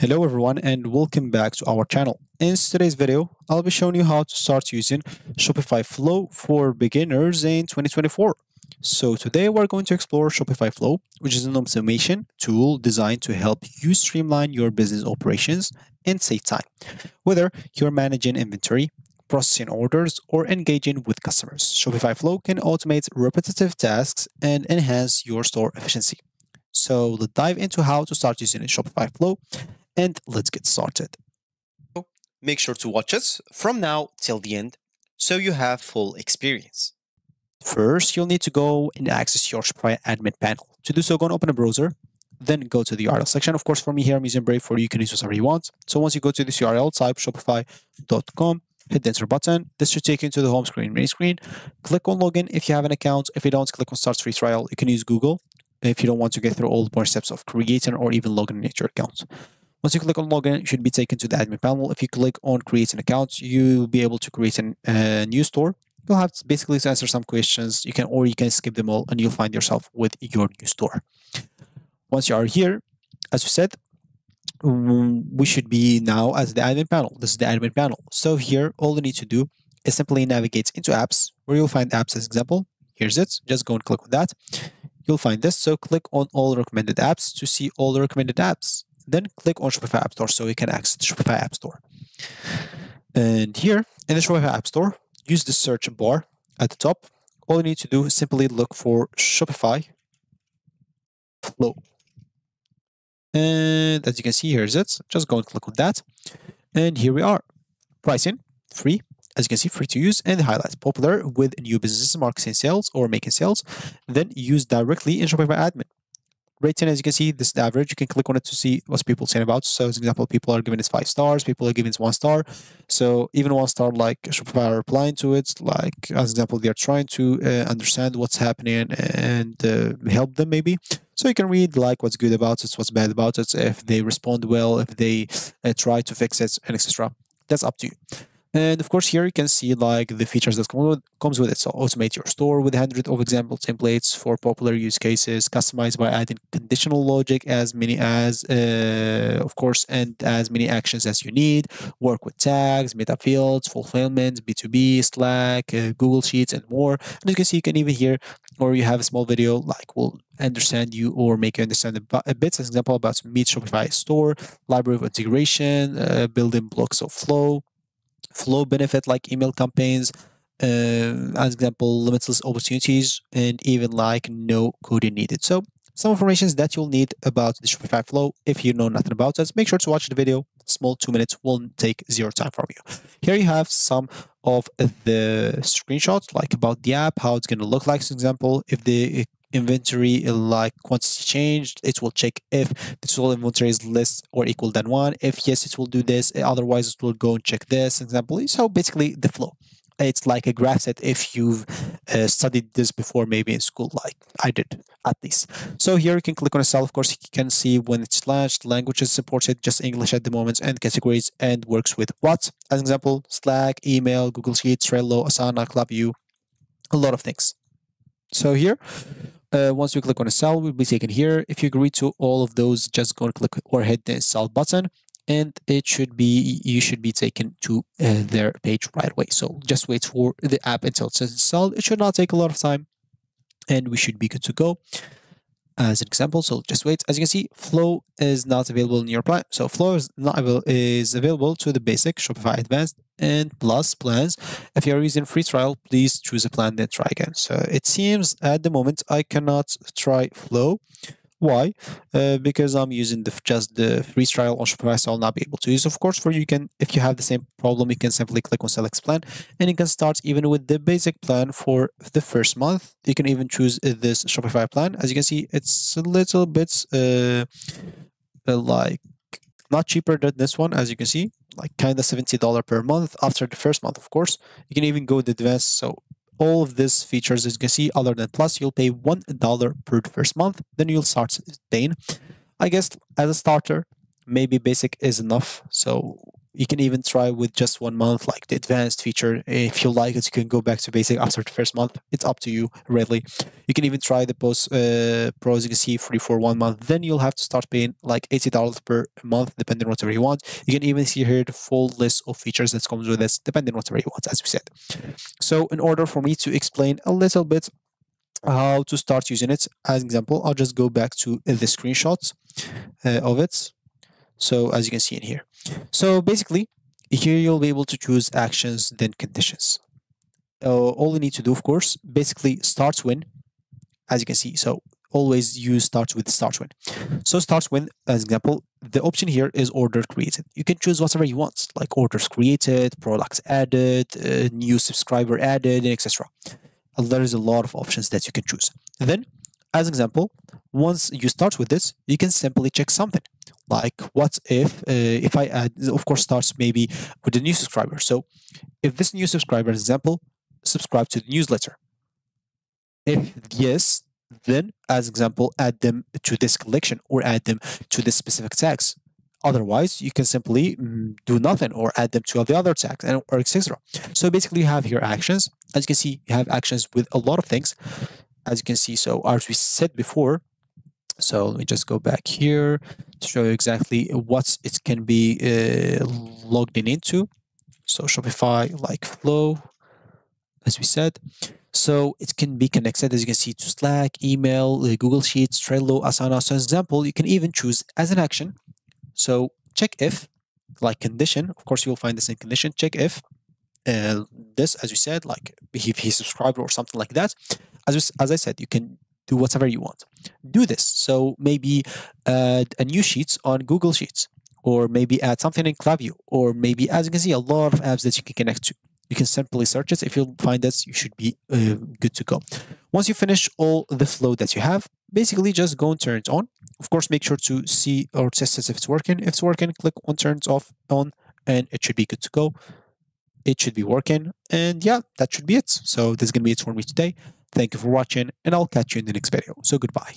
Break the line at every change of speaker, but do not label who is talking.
Hello everyone and welcome back to our channel. In today's video, I'll be showing you how to start using Shopify Flow for beginners in 2024. So today we're going to explore Shopify Flow, which is an automation tool designed to help you streamline your business operations and save time, whether you're managing inventory, processing orders, or engaging with customers. Shopify Flow can automate repetitive tasks and enhance your store efficiency. So let's dive into how to start using Shopify Flow and let's get started. Make sure to watch us from now till the end so you have full experience. First, you'll need to go and access your Shopify admin panel. To do so, go and open a browser, then go to the URL section. Of course, for me here, I'm using Brave for you, you can use whatever you want. So once you go to this URL, type shopify.com, hit the enter button. This should take you to the home screen, main screen. Click on login if you have an account. If you don't, click on start free trial. You can use Google if you don't want to get through all the more steps of creating or even logging into your account. Once you click on login, you should be taken to the admin panel. If you click on create an account, you'll be able to create a new store. You'll have to basically to answer some questions. You can or you can skip them all and you'll find yourself with your new store. Once you are here, as we said, we should be now as the admin panel. This is the admin panel. So here, all you need to do is simply navigate into apps where you'll find apps as example. Here's it. Just go and click on that. You'll find this. So click on all recommended apps to see all the recommended apps. Then click on Shopify App Store so you can access the Shopify App Store. And here in the Shopify App Store, use the search bar at the top. All you need to do is simply look for Shopify Flow. And as you can see, here is it. Just go and click on that. And here we are. Pricing, free. As you can see, free to use and highlights popular with new businesses marketing sales or making sales. Then use directly in Shopify admin rating, as you can see, this is the average. You can click on it to see what people saying about. So, as an example, people are giving it five stars, people are giving it one star. So, even one star, like Shopify are replying to it, like as example, they are trying to uh, understand what's happening and uh, help them maybe. So you can read like what's good about it, what's bad about it, if they respond well, if they uh, try to fix it, and etc. That's up to you. And of course, here you can see like the features that come with, comes with it. So automate your store with hundreds of example templates for popular use cases, customize by adding conditional logic as many as, uh, of course, and as many actions as you need. Work with tags, meta fields, fulfillment, B2B, Slack, uh, Google Sheets, and more. And you can see, you can even hear, or you have a small video like will understand you or make you understand a bit. As example about Meet Shopify Store, library of integration, uh, building blocks of flow flow benefit like email campaigns, uh, as example, limitless opportunities, and even like no coding needed. So some informations that you'll need about the Shopify flow if you know nothing about it. Make sure to watch the video. Small two minutes won't take zero time from you. Here you have some of the screenshots like about the app, how it's going to look like. For example, if the inventory like quantity changed it will check if the total inventory is less or equal than one. If yes it will do this otherwise it will go and check this example. So basically the flow. It's like a graph set if you've uh, studied this before maybe in school like i did at least. So here you can click on a cell of course. You can see when it's launched languages supported just english at the moment and categories and works with what? As an example slack email google sheets trello asana klaviyo a lot of things. So here uh, once you click on a cell, we'll be taken here. If you agree to all of those, just go and click or hit the install button and it should be you should be taken to uh, their page right away. So just wait for the app until it's installed. It should not take a lot of time and we should be good to go as an example. So just wait. As you can see, Flow is not available in your plan. So Flow is not available is available to the basic Shopify Advanced and Plus plans. If you are using free trial, please choose a plan then try again. So it seems at the moment I cannot try Flow why? Uh, because I'm using the, just the free trial on Shopify, so I'll not be able to use. Of course, for you can, if you have the same problem, you can simply click on select plan, and you can start even with the basic plan for the first month. You can even choose this Shopify plan. As you can see, it's a little bit uh, uh like not cheaper than this one, as you can see, like kind of $70 per month after the first month, of course. You can even go the advanced, so all of these features as you can see other than plus you'll pay one dollar per first month then you'll start paying. I guess as a starter maybe basic is enough so You can even try with just one month, like the advanced feature. If you like it, you can go back to basic after the first month. It's up to you, really. You can even try the post uh, can see free for one month. Then you'll have to start paying like eighty dollars per month, depending on whatever you want. You can even see here the full list of features that comes with this, depending on whatever you want, as we said. So, in order for me to explain a little bit how to start using it, as an example, I'll just go back to the screenshots uh, of it. So, as you can see in here. So basically, here you'll be able to choose actions, then conditions. Uh, all you need to do, of course, basically starts when, as you can see. So always use starts with starts when. So starts when, as example, the option here is order created. You can choose whatever you want, like orders created, products added, uh, new subscriber added, etc. There is a lot of options that you can choose. then, as example, once you start with this, you can simply check something like what if uh, if I add of course starts maybe with a new subscriber. So if this new subscriber example subscribe to the newsletter. If yes then as example add them to this collection or add them to this specific tags. Otherwise you can simply mm, do nothing or add them to all the other tags and or etc so basically you have here actions. As you can see you have actions with a lot of things. As you can see so as we said before so let me just go back here to show you exactly what it can be uh, logged in into. So Shopify like Flow, as we said. So it can be connected, as you can see, to Slack, email, uh, Google Sheets, Trello, Asana. So, as example, you can even choose as an action. So check if, like condition. Of course, you'll find this in condition. Check if uh, this, as you said, like if he subscribed or something like that. As, as I said, you can do whatever you want. Do this. So maybe add a new sheets on Google Sheets, or maybe add something in Klaviyo, or maybe, as you can see, a lot of apps that you can connect to. You can simply search it. If you find this, you should be uh, good to go. Once you finish all the flow that you have, basically just go and turn it on. Of course, make sure to see or test it if it's working. If it's working, click on turns off on, and it should be good to go. It should be working. And yeah, that should be it. So this is going to be it for me today. Thank you for watching, and I'll catch you in the next video. So goodbye.